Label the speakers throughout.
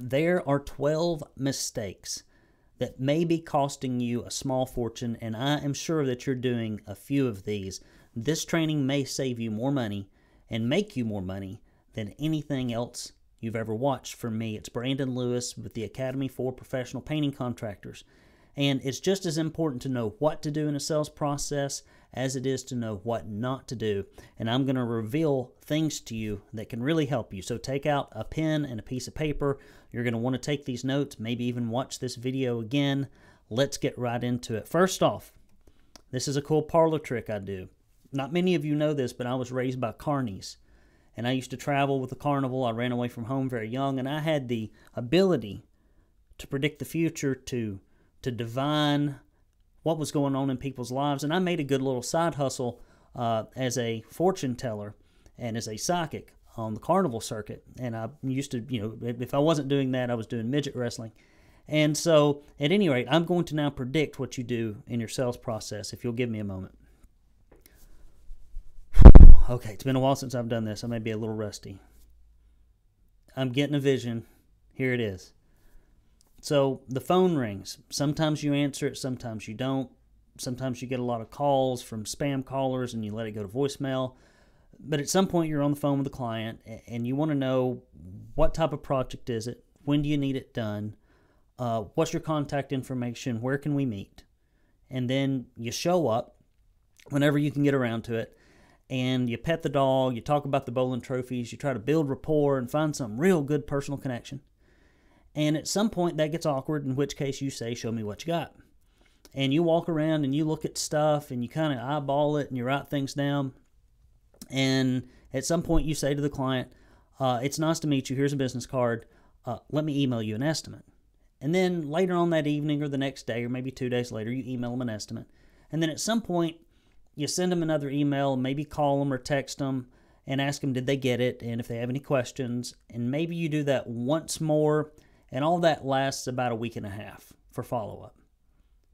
Speaker 1: there are 12 mistakes that may be costing you a small fortune, and I am sure that you're doing a few of these. This training may save you more money and make you more money than anything else you've ever watched from me. It's Brandon Lewis with the Academy for Professional Painting Contractors. And it's just as important to know what to do in a sales process as it is to know what not to do. And I'm going to reveal things to you that can really help you. So take out a pen and a piece of paper. You're going to want to take these notes, maybe even watch this video again. Let's get right into it. First off, this is a cool parlor trick I do. Not many of you know this, but I was raised by carnies. And I used to travel with the carnival. I ran away from home very young, and I had the ability to predict the future, to to divine what was going on in people's lives. And I made a good little side hustle uh, as a fortune teller and as a psychic on the carnival circuit. And I used to, you know, if I wasn't doing that, I was doing midget wrestling. And so, at any rate, I'm going to now predict what you do in your sales process if you'll give me a moment. Okay, it's been a while since I've done this. I may be a little rusty. I'm getting a vision. Here it is. So the phone rings. Sometimes you answer it, sometimes you don't. Sometimes you get a lot of calls from spam callers and you let it go to voicemail. But at some point, you're on the phone with the client and you want to know what type of project is it? When do you need it done? Uh, what's your contact information? Where can we meet? And then you show up whenever you can get around to it and you pet the dog, you talk about the bowling trophies, you try to build rapport and find some real good personal connection. And at some point that gets awkward, in which case you say, Show me what you got. And you walk around and you look at stuff and you kind of eyeball it and you write things down. And at some point you say to the client, uh, It's nice to meet you. Here's a business card. Uh, let me email you an estimate. And then later on that evening or the next day or maybe two days later, you email them an estimate. And then at some point, you send them another email, maybe call them or text them and ask them did they get it and if they have any questions. And maybe you do that once more and all that lasts about a week and a half for follow up.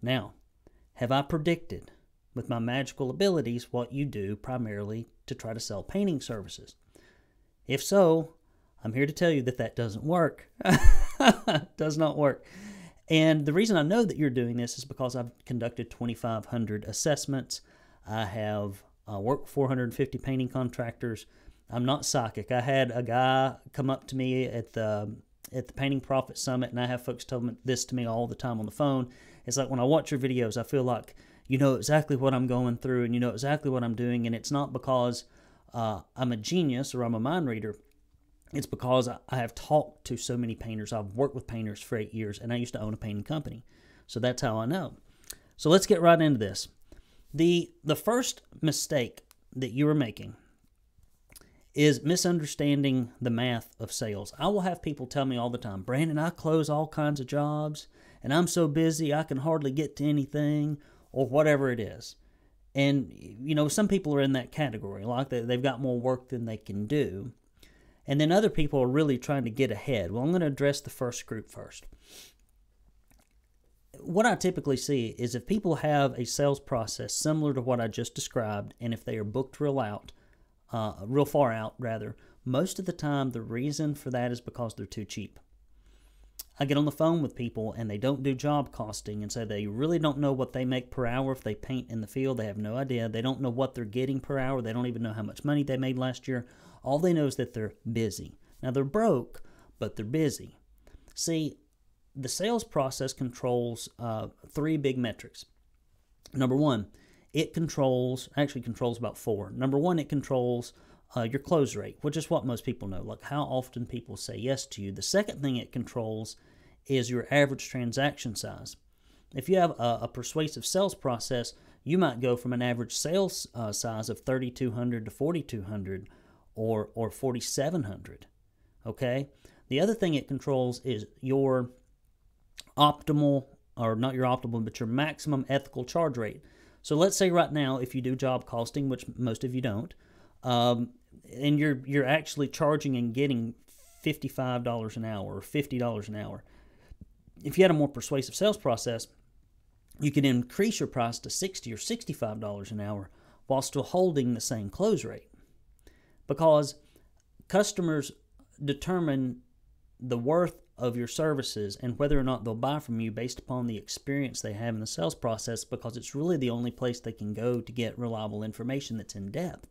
Speaker 1: Now, have I predicted with my magical abilities what you do primarily to try to sell painting services? If so, I'm here to tell you that that doesn't work. Does not work. And the reason I know that you're doing this is because I've conducted 2,500 assessments. I have uh, worked with 450 painting contractors. I'm not psychic. I had a guy come up to me at the at the Painting Profit Summit, and I have folks tell me this to me all the time on the phone. It's like when I watch your videos, I feel like you know exactly what I'm going through, and you know exactly what I'm doing, and it's not because uh, I'm a genius or I'm a mind reader. It's because I have talked to so many painters. I've worked with painters for eight years, and I used to own a painting company, so that's how I know. So let's get right into this. the The first mistake that you are making is misunderstanding the math of sales. I will have people tell me all the time, Brandon, I close all kinds of jobs and I'm so busy I can hardly get to anything or whatever it is. And, you know, some people are in that category, like they've got more work than they can do. And then other people are really trying to get ahead. Well, I'm going to address the first group first. What I typically see is if people have a sales process similar to what I just described, and if they are booked real out, uh, real far out rather. Most of the time, the reason for that is because they're too cheap. I get on the phone with people and they don't do job costing and so they really don't know what they make per hour if they paint in the field. They have no idea. They don't know what they're getting per hour. They don't even know how much money they made last year. All they know is that they're busy. Now they're broke, but they're busy. See, the sales process controls uh, three big metrics. Number one, it controls, actually controls about four. Number one, it controls uh, your close rate, which is what most people know, like how often people say yes to you. The second thing it controls is your average transaction size. If you have a, a persuasive sales process, you might go from an average sales uh, size of 3200 to 4200 or or 4700 okay the other thing it controls is your optimal or not your optimal but your maximum ethical charge rate so let's say right now, if you do job costing, which most of you don't, um, and you're you're actually charging and getting fifty five dollars an hour or fifty dollars an hour. If you had a more persuasive sales process, you could increase your price to sixty or sixty five dollars an hour while still holding the same close rate, because customers determine the worth of your services and whether or not they'll buy from you based upon the experience they have in the sales process because it's really the only place they can go to get reliable information that's in depth.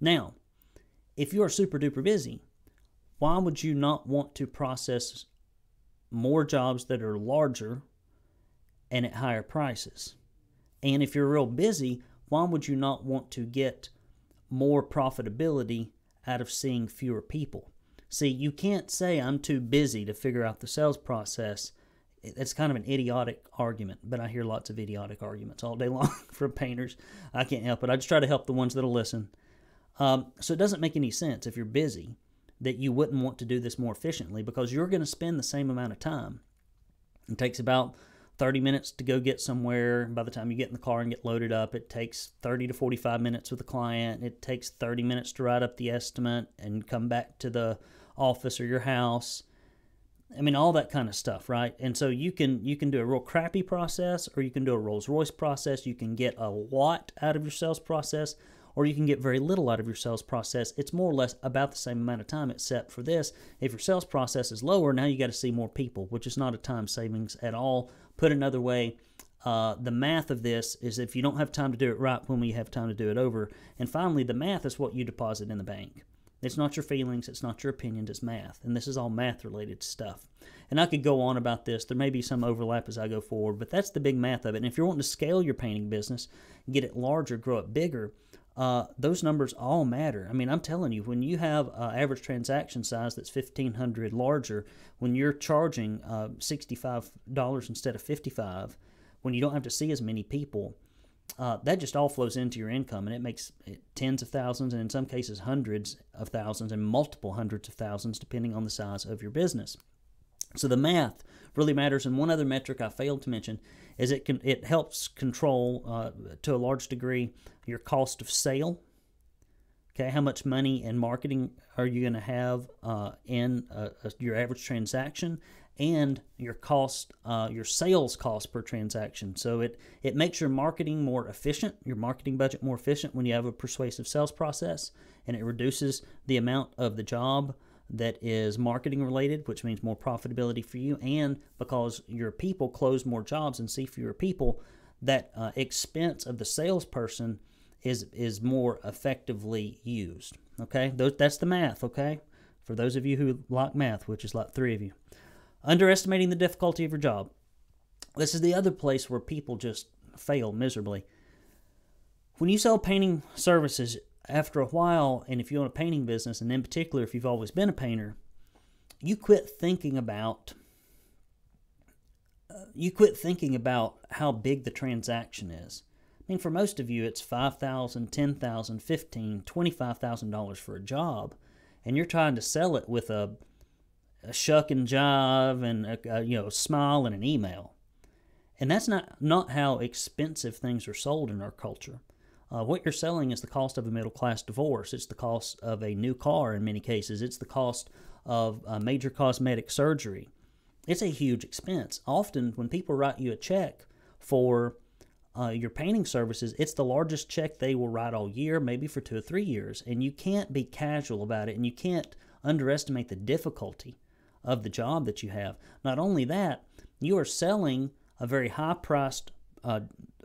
Speaker 1: Now, if you are super duper busy, why would you not want to process more jobs that are larger and at higher prices? And if you're real busy, why would you not want to get more profitability out of seeing fewer people? See, you can't say I'm too busy to figure out the sales process. It's kind of an idiotic argument, but I hear lots of idiotic arguments all day long from painters. I can't help it. I just try to help the ones that'll listen. Um, so it doesn't make any sense if you're busy that you wouldn't want to do this more efficiently because you're going to spend the same amount of time. It takes about 30 minutes to go get somewhere. By the time you get in the car and get loaded up, it takes 30 to 45 minutes with the client. It takes 30 minutes to write up the estimate and come back to the office or your house. I mean, all that kind of stuff, right? And so you can you can do a real crappy process, or you can do a Rolls Royce process. You can get a lot out of your sales process, or you can get very little out of your sales process. It's more or less about the same amount of time, except for this. If your sales process is lower, now you got to see more people, which is not a time savings at all. Put another way, uh, the math of this is if you don't have time to do it right, when will you have time to do it over? And finally, the math is what you deposit in the bank. It's not your feelings, it's not your opinions, it's math. And this is all math related stuff. And I could go on about this. There may be some overlap as I go forward, but that's the big math of it. And if you're wanting to scale your painting business, get it larger, grow it bigger, uh, those numbers all matter. I mean, I'm telling you, when you have an average transaction size that's 1500 larger, when you're charging uh, $65 instead of 55 when you don't have to see as many people, uh, that just all flows into your income and it makes tens of thousands and in some cases hundreds of thousands and multiple hundreds of thousands depending on the size of your business. So the math really matters. And one other metric I failed to mention is it can it helps control uh, to a large degree your cost of sale. Okay, how much money in marketing are you going to have uh, in uh, your average transaction, and your cost, uh, your sales cost per transaction. So it it makes your marketing more efficient, your marketing budget more efficient when you have a persuasive sales process, and it reduces the amount of the job that is marketing related, which means more profitability for you, and because your people close more jobs and see fewer people, that uh, expense of the salesperson is is more effectively used. Okay, those that's the math. Okay, for those of you who like math, which is like three of you, underestimating the difficulty of your job. This is the other place where people just fail miserably. When you sell painting services, after a while, and if you own a painting business, and in particular if you've always been a painter, you quit thinking about uh, you quit thinking about how big the transaction is. I mean, for most of you, it's five thousand, ten thousand, fifteen, twenty-five thousand dollars for a job, and you're trying to sell it with a, a shuck and jive and a, a you know smile and an email, and that's not not how expensive things are sold in our culture. Uh, what you're selling is the cost of a middle class divorce. It's the cost of a new car in many cases. It's the cost of a major cosmetic surgery. It's a huge expense. Often, when people write you a check for uh, your painting services, it's the largest check they will write all year, maybe for two or three years. And you can't be casual about it, and you can't underestimate the difficulty of the job that you have. Not only that, you are selling a very high priced uh,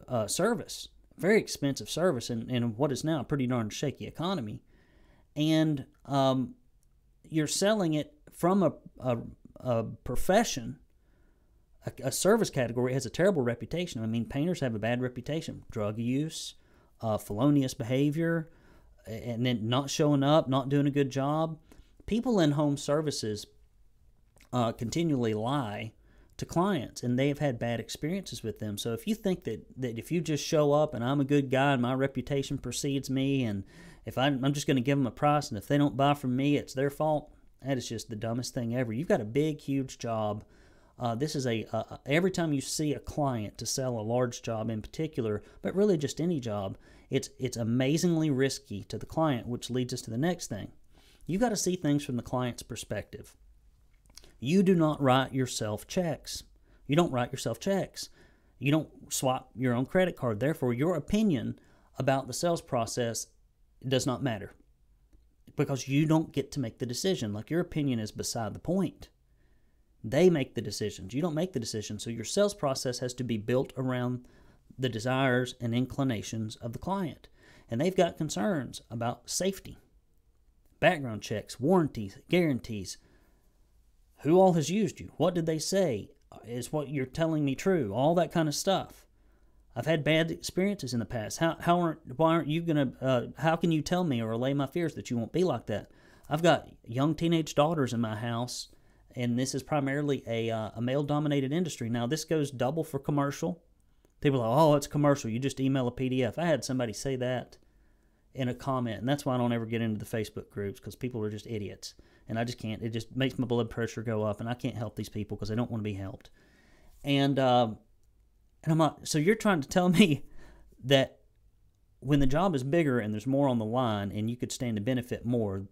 Speaker 1: uh, service very expensive service in, in what is now a pretty darn shaky economy. And um, you're selling it from a, a, a profession, a, service category has a terrible reputation. I mean, painters have a bad reputation drug use, uh, felonious behavior, and then not showing up, not doing a good job. People in home services uh, continually lie to clients and they have had bad experiences with them. So if you think that, that if you just show up and I'm a good guy and my reputation precedes me and if I'm, I'm just going to give them a price and if they don't buy from me, it's their fault, that is just the dumbest thing ever. You've got a big, huge job. Uh, this is a, a every time you see a client to sell a large job in particular, but really just any job, it's it's amazingly risky to the client, which leads us to the next thing. You've got to see things from the client's perspective. You do not write yourself checks. You don't write yourself checks. You don't swap your own credit card. Therefore, your opinion about the sales process does not matter. because you don't get to make the decision. Like your opinion is beside the point. They make the decisions. You don't make the decision. So your sales process has to be built around the desires and inclinations of the client. And they've got concerns about safety, background checks, warranties, guarantees. Who all has used you? What did they say? Is what you're telling me true? All that kind of stuff. I've had bad experiences in the past. How, how aren't why aren't you gonna? Uh, how can you tell me or allay my fears that you won't be like that? I've got young teenage daughters in my house, and this is primarily a uh, a male dominated industry. Now this goes double for commercial. People are like, oh, it's commercial. You just email a PDF. I had somebody say that in a comment, and that's why I don't ever get into the Facebook groups because people are just idiots, and I just can't. It just makes my blood pressure go up, and I can't help these people because they don't want to be helped. And uh, and I'm like, so you're trying to tell me that when the job is bigger and there's more on the line and you could stand to benefit more,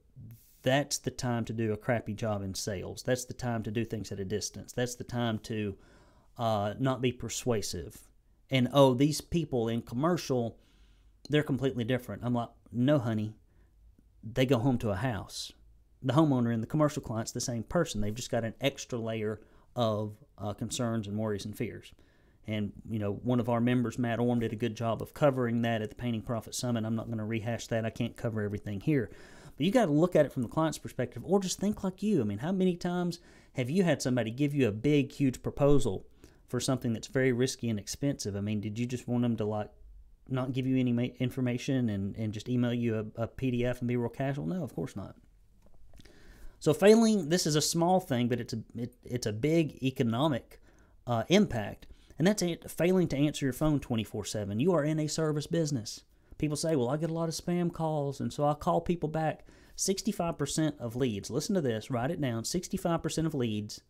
Speaker 1: that's the time to do a crappy job in sales. That's the time to do things at a distance. That's the time to uh, not be persuasive. And oh, these people in commercial, they're completely different. I'm like, no, honey. They go home to a house. The homeowner and the commercial client's the same person. They've just got an extra layer of uh, concerns and worries and fears. And, you know, one of our members, Matt Orm, did a good job of covering that at the Painting Profit Summit. I'm not going to rehash that. I can't cover everything here. But you got to look at it from the client's perspective or just think like you. I mean, how many times have you had somebody give you a big, huge proposal for something that's very risky and expensive? I mean, did you just want them to, like, not give you any information and, and just email you a, a PDF and be real casual? No, of course not. So failing, this is a small thing, but it's a it, it's a big economic uh, impact. And that's failing to answer your phone 24 7. You are in a service business. People say, well, I get a lot of spam calls, and so I call people back. 65% of leads, listen to this, write it down 65% of leads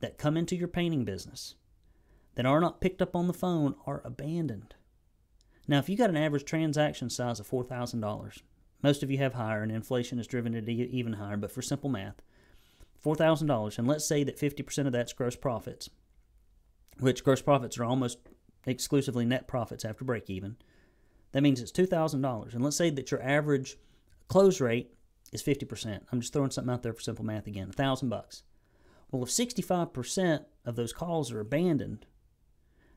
Speaker 1: that come into your painting business that are not picked up on the phone are abandoned. Now, if you got an average transaction size of $4,000, most of you have higher, and inflation has driven it even higher, but for simple math, $4,000, and let's say that 50% of that's gross profits which gross profits are almost exclusively net profits after break even. That means it's $2,000. And let's say that your average close rate is 50%. I'm just throwing something out there for simple math again. 1000 bucks. Well, if 65% of those calls are abandoned,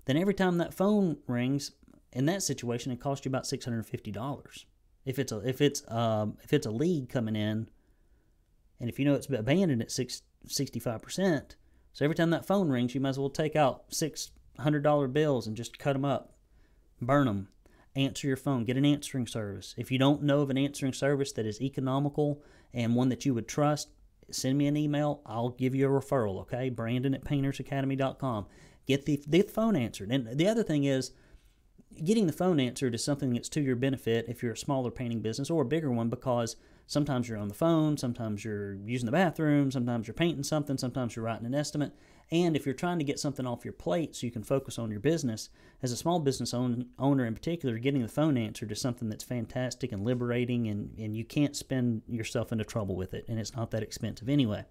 Speaker 1: then every time that phone rings, in that situation, it costs you about $650. If it's a if it's um, if it's a lead coming in, and if you know it's abandoned at 65 percent, so every time that phone rings, you might as well take out six hundred dollar bills and just cut them up, burn them, answer your phone, get an answering service. If you don't know of an answering service that is economical and one that you would trust, send me an email. I'll give you a referral. Okay, Brandon at paintersacademy.com. Get the, the phone answered. And the other thing is, getting the phone answered is something that's to your benefit if you're a smaller painting business or a bigger one because Sometimes you're on the phone, sometimes you're using the bathroom, sometimes you're painting something, sometimes you're writing an estimate. And if you're trying to get something off your plate so you can focus on your business, as a small business own, owner in particular, getting the phone answered is something that's fantastic and liberating, and, and you can't spend yourself into trouble with it, and it's not that expensive anyway.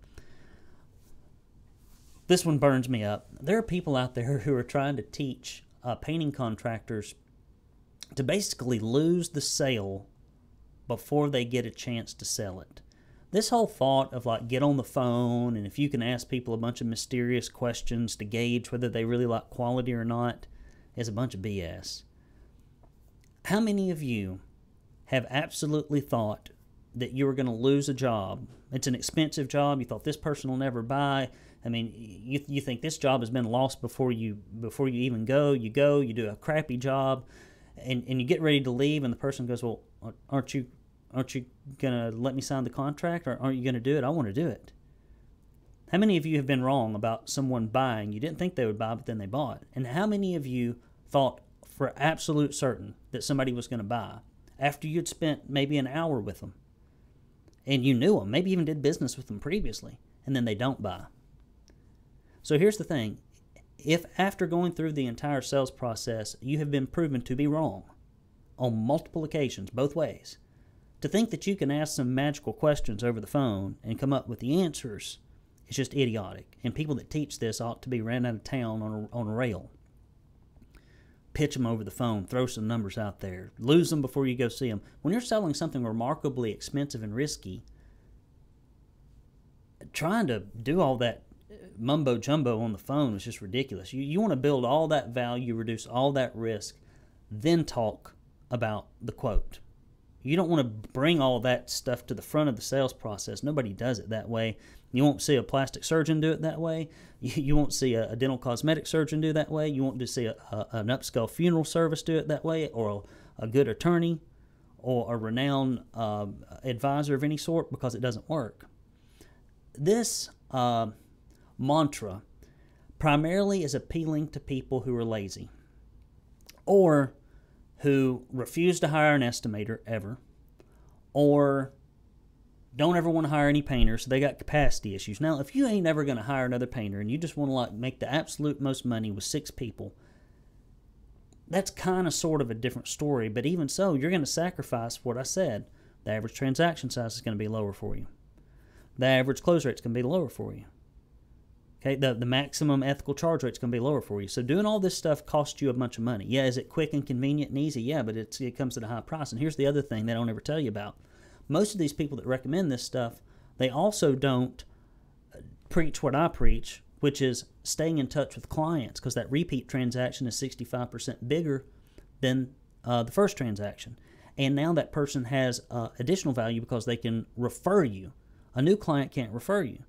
Speaker 1: This one burns me up. There are people out there who are trying to teach uh, painting contractors to basically lose the sale before they get a chance to sell it. This whole thought of like get on the phone and if you can ask people a bunch of mysterious questions to gauge whether they really like quality or not is a bunch of BS. How many of you have absolutely thought that you were going to lose a job? It's an expensive job. You thought this person will never buy. I mean, you, you think this job has been lost before you before you even go. You go, you do a crappy job, and, and you get ready to leave, and the person goes, "Well, aren't you aren't you going to let me sign the contract or aren't you going to do it? I want to do it. How many of you have been wrong about someone buying? You didn't think they would buy, but then they bought. And how many of you thought for absolute certain that somebody was going to buy after you'd spent maybe an hour with them and you knew them, maybe even did business with them previously, and then they don't buy? So here's the thing if after going through the entire sales process you have been proven to be wrong on multiple occasions, both ways, to think that you can ask some magical questions over the phone and come up with the answers is just idiotic. And people that teach this ought to be ran out of town on a, on a rail. pitch them over the phone, throw some numbers out there, lose them before you go see them. When you're selling something remarkably expensive and risky, trying to do all that mumbo jumbo on the phone is just ridiculous. You, you want to build all that value, reduce all that risk, then talk about the quote. You don't want to bring all that stuff to the front of the sales process. Nobody does it that way. You won't see a plastic surgeon do it that way. You, you won't see a, a, dental cosmetic surgeon do that way. You won't see a, a, an upscale funeral service do it that way, or a, good attorney, or a renowned uh, advisor of any sort, because it doesn't work. This uh, mantra primarily is appealing to people who are lazy or who refuse to hire an estimator ever or don't ever want to hire any painters, so they got capacity issues. Now, if you ain't ever going to hire another painter and you just want to like make the absolute most money with six people, that's kind of sort of a different story. But even so, you're going to sacrifice what I said. The average transaction size is going to be lower for you. The average close rate is going to be lower for you. Okay, the, the maximum ethical charge rate is going to be lower for you. So doing all this stuff costs you a bunch of money. Yeah, is it quick and convenient and easy? Yeah, but it comes at a high price. And here's the other thing they don't ever tell you about. Most of these people that recommend this stuff, they also don't preach what I preach, which is staying in touch with clients because that repeat transaction is 65% bigger than uh, the first transaction. And now that person has uh, additional value because they can refer you. A new client can't refer you.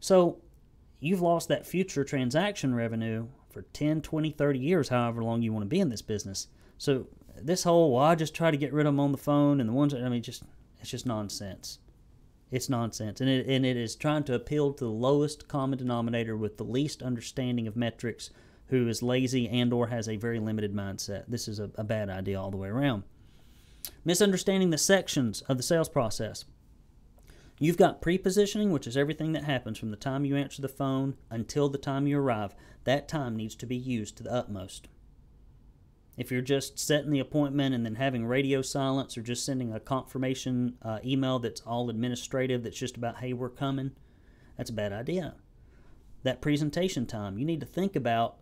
Speaker 1: So you've lost that future transaction revenue for 10, 20, 30 years, however long you want to be in this business. So this whole, well, I just try to get rid of them on the phone and the ones, I mean, just, it's just nonsense. It's nonsense. And it, and it is trying to appeal to the lowest common denominator with the least understanding of metrics who is lazy and or has a very limited mindset. This is a, a bad idea all the way around. Misunderstanding the sections of the sales process. You've got pre-positioning, which is everything that happens from the time you answer the phone until the time you arrive. That time needs to be used to the utmost. If you're just setting the appointment and then having radio silence or just sending a confirmation uh, email that's all administrative, that's just about, hey, we're coming, that's a bad idea. That presentation time, you need to think about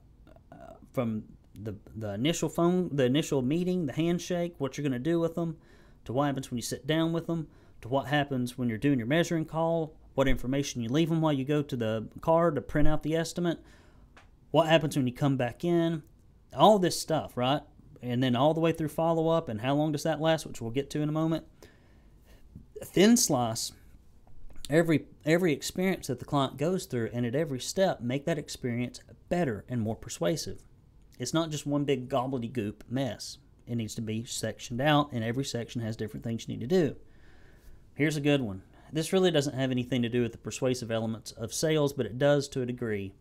Speaker 1: uh, from the, the initial phone, the initial meeting, the handshake, what you're going to do with them, to what happens when you sit down with them, to what happens when you're doing your measuring call, what information you leave them while you go to the car to print out the estimate, what happens when you come back in, all this stuff, right? And then all the way through follow up and how long does that last, which we'll get to in a moment. Thin slice every every experience that the client goes through and at every step make that experience better and more persuasive. It's not just one big gobbledygook mess. It needs to be sectioned out and every section has different things you need to do. Here's a good one. This really doesn't have anything to do with the persuasive elements of sales, but it does to a degree.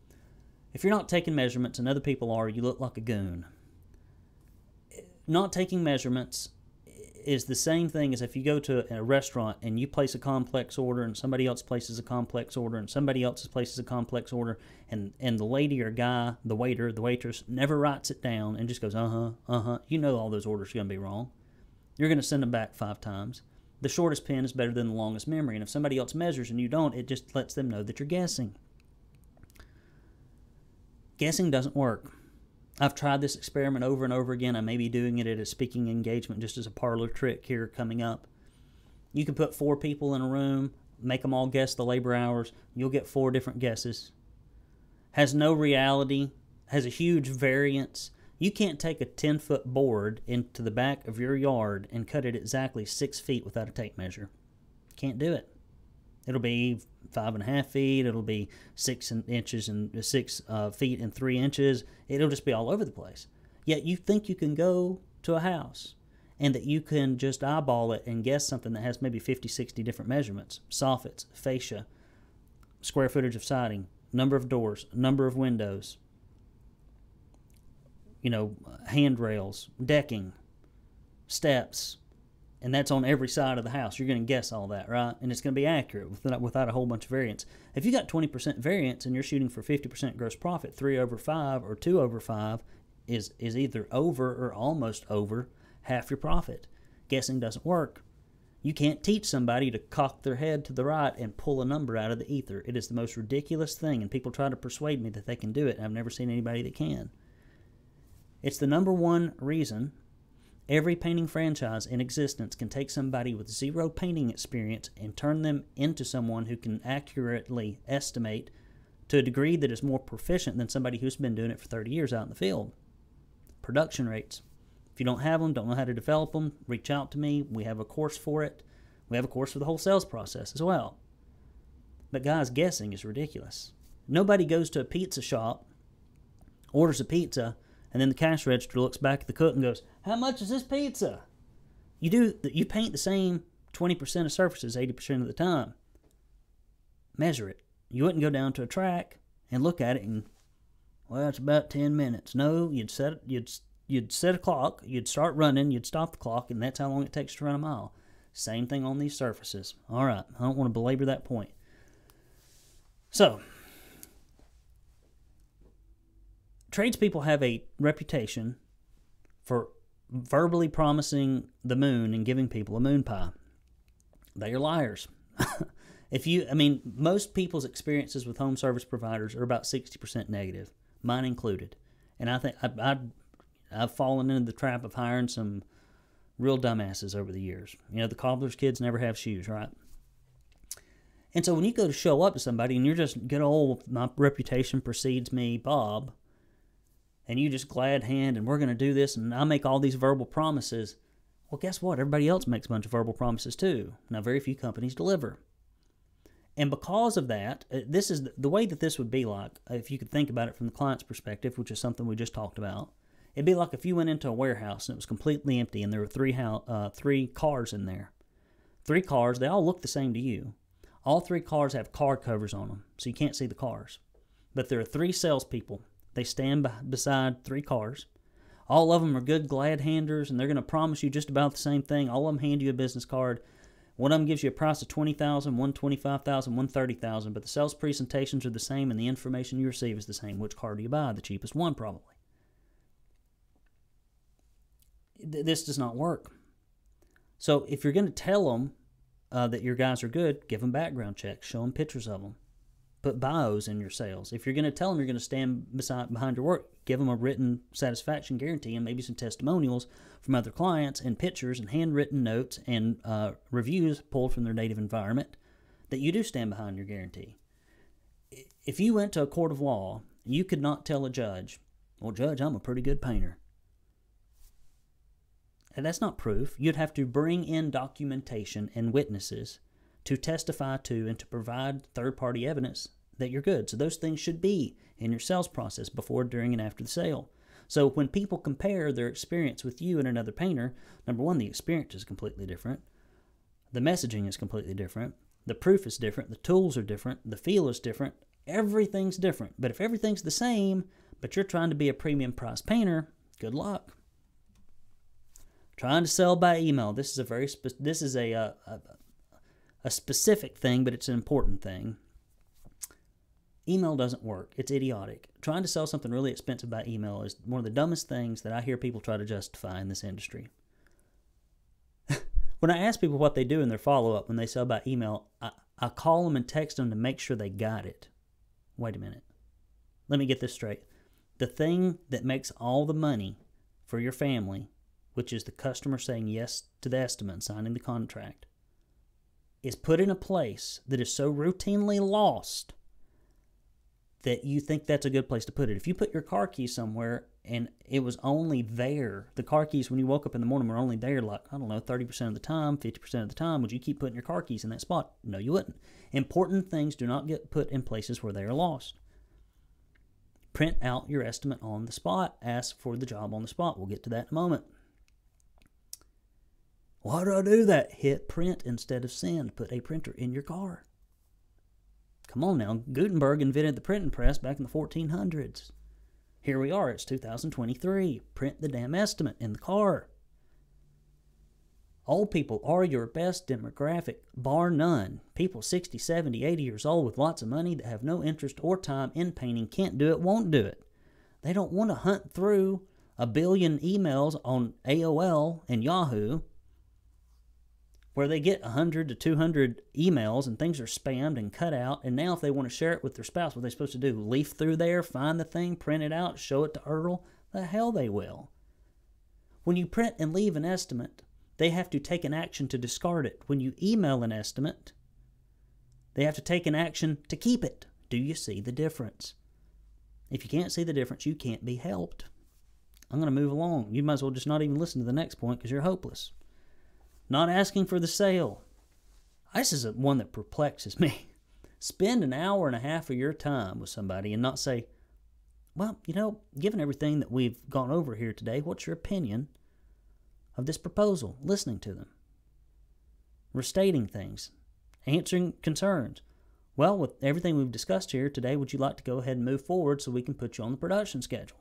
Speaker 1: If you're not taking measurements and other people are, you look like a goon. Not taking measurements is the same thing as if you go to a restaurant and you place a complex order and somebody else places a complex order and somebody else places a complex order and, and the lady or guy, the waiter, the waitress never writes it down and just goes, uh huh, uh huh. You know all those orders are going to be wrong. You're going to send them back five times the shortest pen is better than the longest memory. And if somebody else measures and you don't, it just lets them know that you're guessing. Guessing doesn't work. I've tried this experiment over and over again. I may be doing it at a speaking engagement just as a parlor trick here coming up. You can put four people in a room, make them all guess the labor hours. You'll get four different guesses. Has no reality, has a huge variance. You can't take a 10 foot board into the back of your yard and cut it exactly six feet without a tape measure. Can't do it. It'll be five and a half feet. It'll be six inches and six uh, feet and three inches. It'll just be all over the place. Yet you think you can go to a house and that you can just eyeball it and guess something that has maybe 50, 60 different measurements soffits, fascia, square footage of siding, number of doors, number of windows, you know, handrails, decking, steps, and that's on every side of the house. You're going to guess all that, right? And it's going to be accurate without, without a whole bunch of variance. If you got 20% variance and you're shooting for 50% gross profit, 3 over 5 or 2 over 5 is, is either over or almost over half your profit. Guessing doesn't work. You can't teach somebody to cock their head to the right and pull a number out of the ether. It is the most ridiculous thing, and people try to persuade me that they can do it, I've never seen anybody that can It's the number one reason every painting franchise in existence can take somebody with zero painting experience and turn them into someone who can accurately estimate to a degree that is more proficient than somebody who's been doing it for 30 years out in the field. Production rates. If you don't have them, don't know how to develop them, reach out to me. We have a course for it. We have a course for the whole sales process as well. But guys, guessing is ridiculous. Nobody goes to a pizza shop, orders a pizza, and then the cash register looks back at the cook and goes, "How much is this pizza?" You do you paint the same 20% of surfaces 80% of the time. Measure it. You wouldn't go down to a track and look at it and well, it's about 10 minutes. No, you'd set you'd you'd set a clock, you'd start running, you'd stop the clock, and that's how long it takes to run a mile. Same thing on these surfaces. All right, I don't want to belabor that point. So, tradespeople have a reputation for verbally promising the moon and giving people a moon pie. They are liars. if you, I mean, most people's experiences with home service providers are about 60% negative, mine included. And I think I, I, I've fallen into the trap of hiring some real dumbasses over the years. You know, the cobbler's kids never have shoes, right? And so when you go to show up to somebody and you're just good old, my reputation precedes me, Bob, and you just glad hand and we're going to do this and I make all these verbal promises. Well, guess what? Everybody else makes a bunch of verbal promises too. Now, very few companies deliver. And because of that, uh, this is the way that this would be like, if you could think about it from the client's perspective, which is something we just talked about. It'd be like if you went into a warehouse and it was completely empty and there were three, uh, three cars in there. Three cars, they all look the same to you. All three cars have car covers on them, so you can't see the cars. But there are three salespeople. They stand beside three cars. All of them are good glad handers, and they're going to promise you just about the same thing. All of them hand you a business card. One of them gives you a price of twenty thousand, one twenty-five thousand, one thirty thousand, but the sales presentations are the same, and the information you receive is the same. Which car do you buy? The cheapest one, probably this does not work. So if you're going to tell them uh, that your guys are good, give them background checks, show them pictures of them, put bios in your sales. If you're going to tell them you're going to stand beside behind your work, give them a written satisfaction guarantee and maybe some testimonials from other clients and pictures and handwritten notes and uh, reviews pulled from their native environment that you do stand behind your guarantee. If you went to a court of law, you could not tell a judge, "Well, judge, I'm a pretty good painter." And that's not proof. You'd have to bring in documentation and witnesses to testify to and to provide third party evidence that you're good. So those things should be in your sales process before, during, and after the sale. So when people compare their experience with you and another painter, number one, the experience is completely different. The messaging is completely different. The proof is different. The tools are different. The feel is different. Everything's different. But if everything's the same, but you're trying to be a premium price painter, good luck. Trying to sell by email. This is a very this is a, uh, a, a a specific thing, but it's an important thing. Email doesn't work. It's idiotic. Trying to sell something really expensive by email is one of the dumbest things that I hear people try to justify in this industry. when I ask people what they do in their follow up when they sell by email, I, I call them and text them to make sure they got it. Wait a minute. Let me get this straight. The thing that makes all the money for your family which is the customer saying yes to the estimate and signing the contract, is put in a place that is so routinely lost that you think that's a good place to put it. If you put your car key somewhere and it was only there, the car keys when you woke up in the morning were only there like, I don't know, 30% of the time, 50% of the time, would you keep putting your car keys in that spot? No, you wouldn't. Important things do not get put in places where they are lost. Print out your estimate on the spot. Ask for the job on the spot. We'll get to that in a moment. Why do I do that? Hit print instead of send. Put a printer in your car. Come on now. Gutenberg invented the printing press back in the 1400s. Here we are. It's 2023. Print the damn estimate in the car. Old people are your best demographic, bar none. People 60, 70, 80 years old with lots of money that have no interest or time in painting can't do it, won't do it. They don't want to hunt through a billion emails on AOL and Yahoo where they get 100 to 200 emails and things are spammed and cut out. And now, if they want to share it with their spouse, what are they supposed to do? Leaf through there, find the thing, print it out, show it to Earl? The hell they will. When you print and leave an estimate, they have to take an action to discard it. When you email an estimate, they have to take an action to keep it. Do you see the difference? If you can't see the difference, you can't be helped. I'm going to move along. You might as well just not even listen to the next point because you're hopeless. Not asking for the sale. This is one that perplexes me. Spend an hour and a half of your time with somebody and not say, well, you know, given everything that we've gone over here today, what's your opinion of this proposal? Listening to them, restating things, answering concerns. Well, with everything we've discussed here today, would you like to go ahead and move forward so we can put you on the production schedule?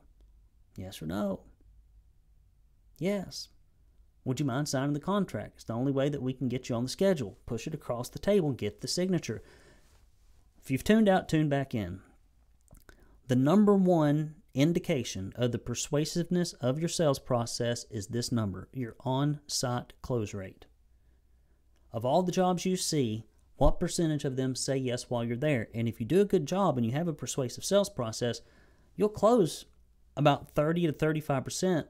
Speaker 1: Yes or no? Yes. Would you mind signing the contract? It's the only way that we can get you on the schedule. Push it across the table, get the signature. If you've tuned out, tune back in. The number one indication of the persuasiveness of your sales process is this number your on site close rate. Of all the jobs you see, what percentage of them say yes while you're there? And if you do a good job and you have a persuasive sales process, you'll close about 30 to 35%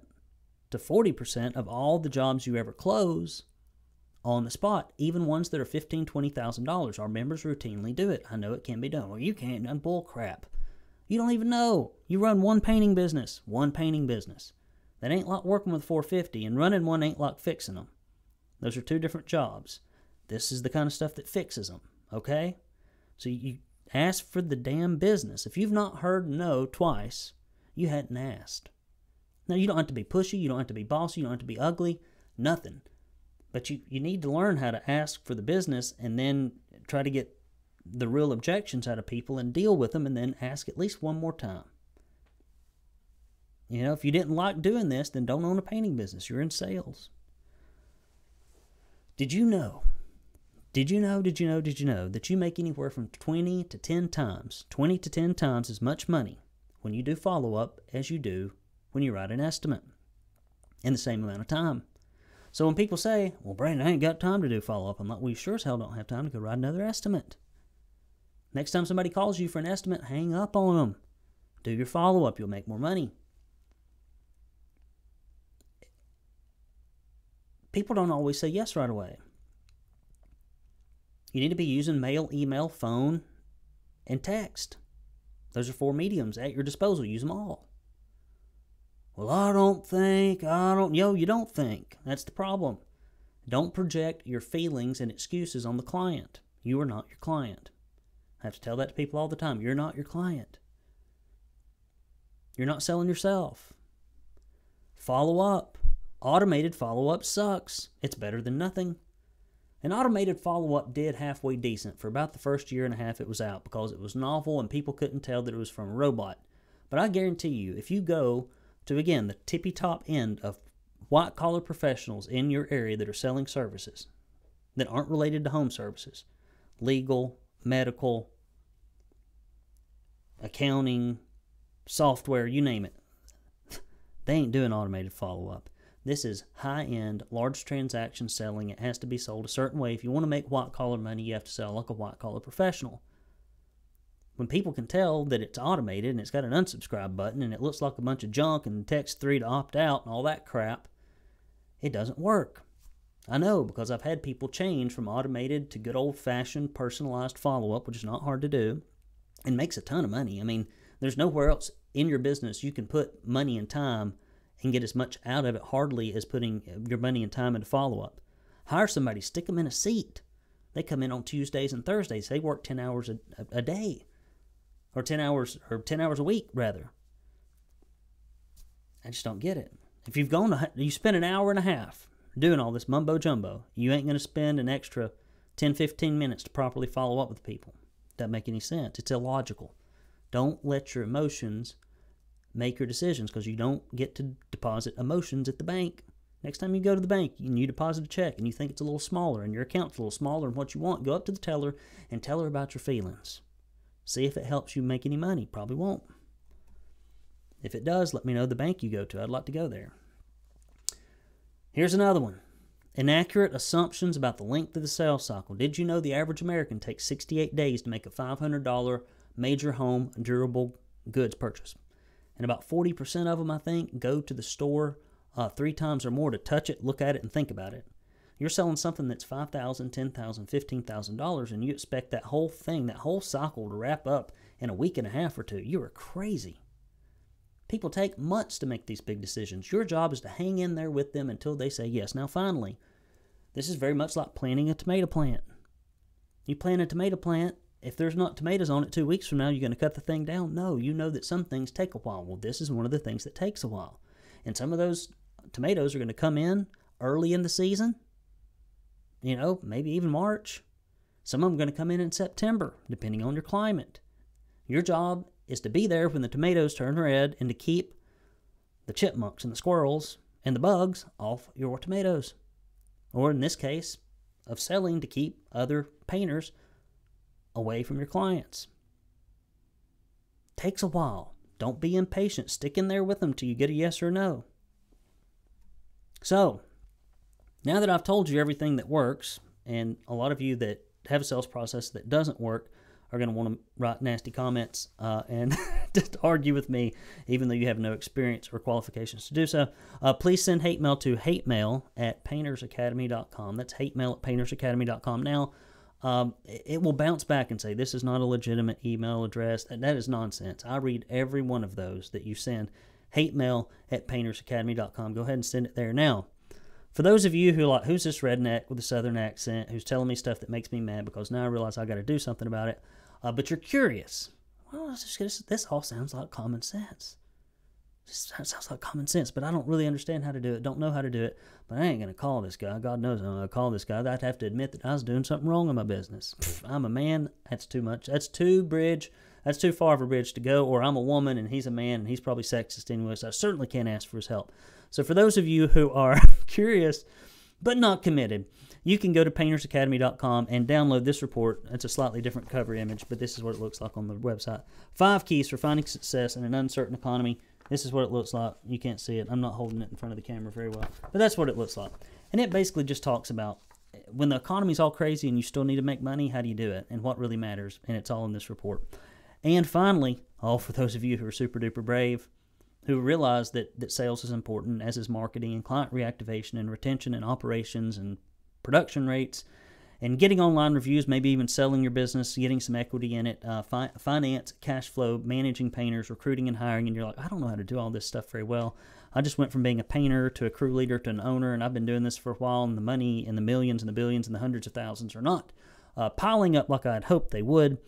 Speaker 1: to 40% of all the jobs you ever close on the spot, even ones that are $15,000, $20,000. Our members routinely do it. I know it can be done. Well, you can't done bull crap. You don't even know. You run one painting business, one painting business. That ain't like working with 450, and running one ain't like fixing them. Those are two different jobs. This is the kind of stuff that fixes them, okay? So you ask for the damn business. If you've not heard no twice, you hadn't asked. Now, you don't have to be pushy, you don't have to be bossy, you don't have to be ugly, nothing. But you, you need to learn how to ask for the business and then try to get the real objections out of people and deal with them and then ask at least one more time. You know, if you didn't like doing this, then don't own a painting business. You're in sales. Did you know did you know, did you know, did you know that you make anywhere from 20 to 10 times, 20 to 10 times as much money when you do follow up as you do when you write an estimate in the same amount of time? So when people say, well, Brandon, I ain't got time to do follow up, I'm like, you sure as hell don't have time to go write another estimate. Next time somebody calls you for an estimate, hang up on them. Do your follow up, you'll make more money. People don't always say yes right away. You need to be using mail, email, phone, and text. Those are four mediums at your disposal. Use them all. Well, I don't think, I don't, yo, you don't think. That's the problem. Don't project your feelings and excuses on the client. You are not your client. I have to tell that to people all the time. You're not your client. You're not selling yourself. Follow up. Automated follow up sucks. It's better than nothing. An automated follow up did halfway decent for about the first year and a half it was out because it was novel and people couldn't tell that it was from a robot. But I guarantee you, if you go to, again, the tippy top end of white collar professionals in your area that are selling services that aren't related to home services, legal, medical, accounting, software, you name it, they ain't doing automated follow up. This is high end, large transaction selling. It has to be sold a certain way. If you want to make white collar money, you have to sell like a white collar professional. When people can tell that it's automated and it's got an unsubscribe button and it looks like a bunch of junk and text three to opt out and all that crap, it doesn't work. I know because I've had people change from automated to good old fashioned personalized follow up, which is not hard to do and makes a ton of money. I mean, there's nowhere else in your business you can put money and time and get as much out of it hardly as putting your money and time into follow up. Hire somebody, stick them in a seat. They come in on Tuesdays and Thursdays. They work 10 hours a, a, a day or 10 hours or 10 hours a week rather. I just don't get it. If you've gone to, you spend an hour and a half doing all this mumbo jumbo, you ain't going to spend an extra 10 15 minutes to properly follow up with people. Doesn't make any sense. It's illogical. Don't let your emotions make your decisions because you don't get to deposit emotions at the bank. Next time you go to the bank and you deposit a check and you think it's a little smaller and your account's a little smaller than what you want, go up to the teller and tell her about your feelings. See if it helps you make any money. Probably won't. If it does, let me know the bank you go to. I'd like to go there. Here's another one. Inaccurate assumptions about the length of the sales cycle. Did you know the average American takes 68 days to make a $500 major home durable goods purchase? and about 40% of them, I think, go to the store uh, three times or more to touch it, look at it, and think about it. You're selling something that's $5,000, $10,000, $15,000, and you expect that whole thing, that whole cycle to wrap up in a week and a half or two. You are crazy. People take months to make these big decisions. Your job is to hang in there with them until they say yes. Now, finally, this is very much like planting a tomato plant. You plant a tomato plant, if there's not tomatoes on it two weeks from now, you're going to cut the thing down? No, you know that some things take a while. Well, this is one of the things that takes a while. And some of those tomatoes are going to come in early in the season, you know, maybe even March. Some of them going to come in in September, depending on your climate. Your job is to be there when the tomatoes turn red and to keep the chipmunks and the squirrels and the bugs off your tomatoes. Or in this case, of selling to keep other painters away from your clients. Takes a while. Don't be impatient. Stick in there with them till you get a yes or no. So, now that I've told you everything that works, and a lot of you that have a sales process that doesn't work are going to want to write nasty comments uh, and just argue with me, even though you have no experience or qualifications to do so, uh, please send hate mail to hate mail at paintersacademy.com. That's hate mail at paintersacademy.com. Now, um, it will bounce back and say, This is not a legitimate email address. That, that is nonsense. I read every one of those that you send. Hate mail at paintersacademy.com. Go ahead and send it there. Now, for those of you who like, who's this redneck with a southern accent who's telling me stuff that makes me mad because now I realize I got to do something about it, uh, but you're curious. Well, this, this all sounds like common sense. This sounds like common sense, but I don't really understand how to do it, don't know how to do it. But I ain't to call this guy. God knows I'm to call this guy. I'd have to admit that I was doing something wrong in my business. I'm a man. That's too much. That's too bridge. That's too far of a bridge to go. Or I'm a woman and he's a man and he's probably sexist anyway, so I certainly can't ask for his help. So for those of you who are curious but not committed, you can go to paintersacademy.com and download this report. It's a slightly different cover image, but this is what it looks like on the website. Five keys for finding success in an uncertain economy. This is what it looks like. You can't see it. I'm not holding it in front of the camera very well, but that's what it looks like. And it basically just talks about when the economy's all crazy and you still need to make money, how do you do it and what really matters? And it's all in this report. And finally, all for those of you who are super duper brave, who realize that, that sales is important, as is marketing and client reactivation and retention and operations and production rates and getting online reviews, maybe even selling your business, getting some equity in it, uh, fi- finance, cash flow, managing painters, recruiting and hiring, and you're like, I don't know how to do all this stuff very well. I just went from being a painter to a crew leader to an owner, and I've been doing this for a while, and the money and the millions and the billions and the hundreds of thousands are not uh, piling up like I'd hoped they would.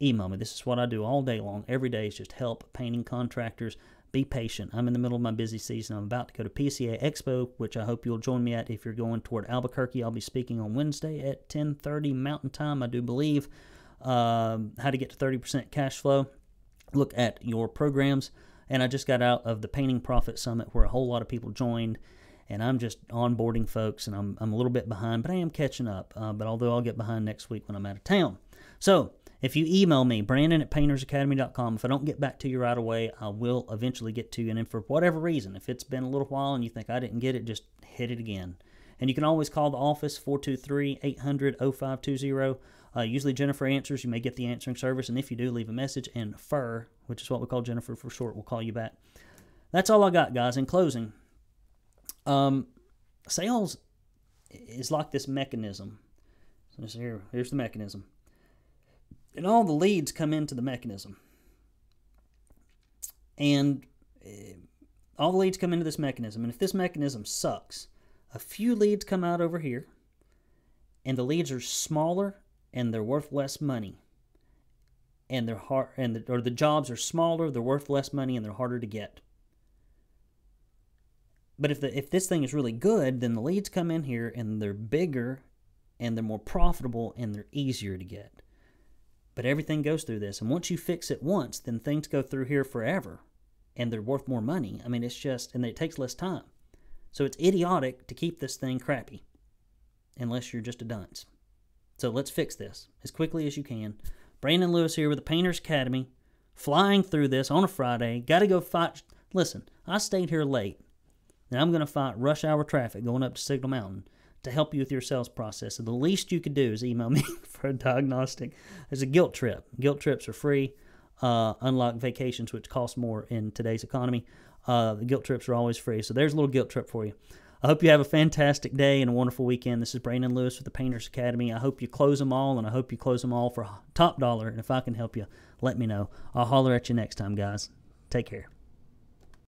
Speaker 1: Email me. This is what I do all day long. Every day is just help painting contractors be patient. I'm in the middle of my busy season. I'm about to go to PCA Expo, which I hope you'll join me at if you're going toward Albuquerque. I'll be speaking on Wednesday at 10:30 Mountain Time, I do believe. Um, how to get to 30% cash flow. Look at your programs. And I just got out of the Painting Profit Summit where a whole lot of people joined and I'm just onboarding folks, and I'm, I'm a little bit behind, but I am catching up. Uh, but although I'll get behind next week when I'm out of town. So if you email me, Brandon at paintersacademy.com, if I don't get back to you right away, I will eventually get to you. And for whatever reason, if it's been a little while and you think I didn't get it, just hit it again. And you can always call the office 423 800 0520. Uh, usually Jennifer answers. You may get the answering service. And if you do, leave a message, and FUR, which is what we call Jennifer for short, will call you back. That's all I got, guys. In closing, um, sales is like this mechanism. So here, here's the mechanism and all the leads come into the mechanism. And uh, all the leads come into this mechanism. And if this mechanism sucks, a few leads come out over here, and the leads are smaller and they're worth less money. And they're hard, and the, or the jobs are smaller, they're worth less money, and they're harder to get. But if the if this thing is really good, then the leads come in here and they're bigger, and they're more profitable, and they're easier to get. But everything goes through this. And once you fix it once, then things go through here forever and they're worth more money. I mean, it's just, and it takes less time. So it's idiotic to keep this thing crappy unless you're just a dunce. So let's fix this as quickly as you can. Brandon Lewis here with the Painters Academy, flying through this on a Friday. Got to go fight. Listen, I stayed here late, and I'm going to fight rush hour traffic going up to Signal Mountain to help you with your sales process. The least you could do is email me for a diagnostic. It's a guilt trip. Guilt trips are free. uh, unlike vacations, which cost more in today's economy. Uh, the guilt trips are always free. So there's a little guilt trip for you. I hope you have a fantastic day and a wonderful weekend. This is Brandon Lewis with the Painters Academy. I hope you close them all, and I hope you close them all for top dollar. And if I can help you, let me know. I'll holler at you next time, guys. Take care.